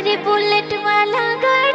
अरे बुलेट वाला गाड़ी